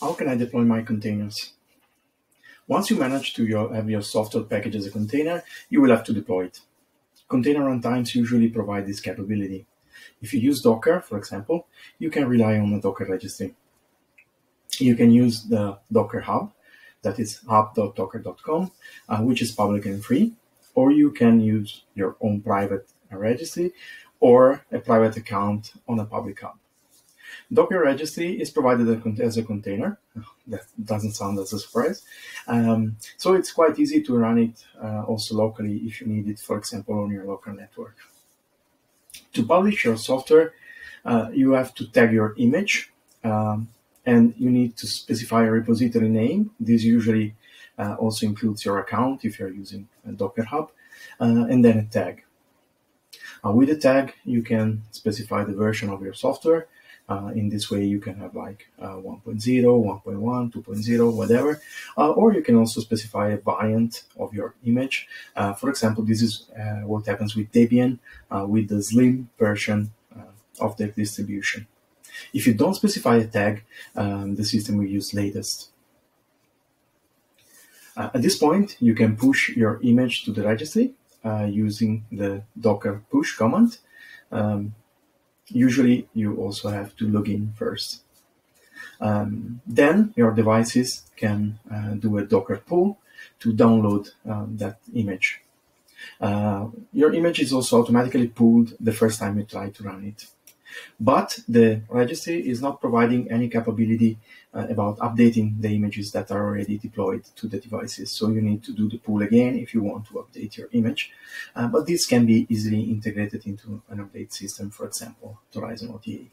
How can I deploy my containers? Once you manage to your, have your software package as a container, you will have to deploy it. Container runtimes usually provide this capability. If you use Docker, for example, you can rely on the Docker registry. You can use the Docker Hub, that is hub.docker.com, uh, which is public and free, or you can use your own private registry or a private account on a public hub. Docker registry is provided as a container. That doesn't sound as a surprise. Um, so it's quite easy to run it uh, also locally if you need it, for example, on your local network. To publish your software, uh, you have to tag your image um, and you need to specify a repository name. This usually uh, also includes your account if you're using Docker Hub, uh, and then a tag. Uh, with a tag, you can specify the version of your software. Uh, in this way, you can have like uh, 1.0, 1.1, 2.0, whatever. Uh, or you can also specify a variant of your image. for example, this is what happens with Debian with the Slim version of the distribution. If you don't specify a tag, um, the system will use latest. Uh, at this point, you can push your image to the registry uh, using the docker push command. Um, usually, you also have to log in first. Um, then your devices can uh, do a docker pull to download um, that image. Uh, your image is also automatically pulled the first time you try to run it. But the registry is not providing any capability uh, about updating the images that are already deployed to the devices. So you need to do the pull again if you want to update your image. Uh, but this can be easily integrated into an update system, for example, Torizon OTA.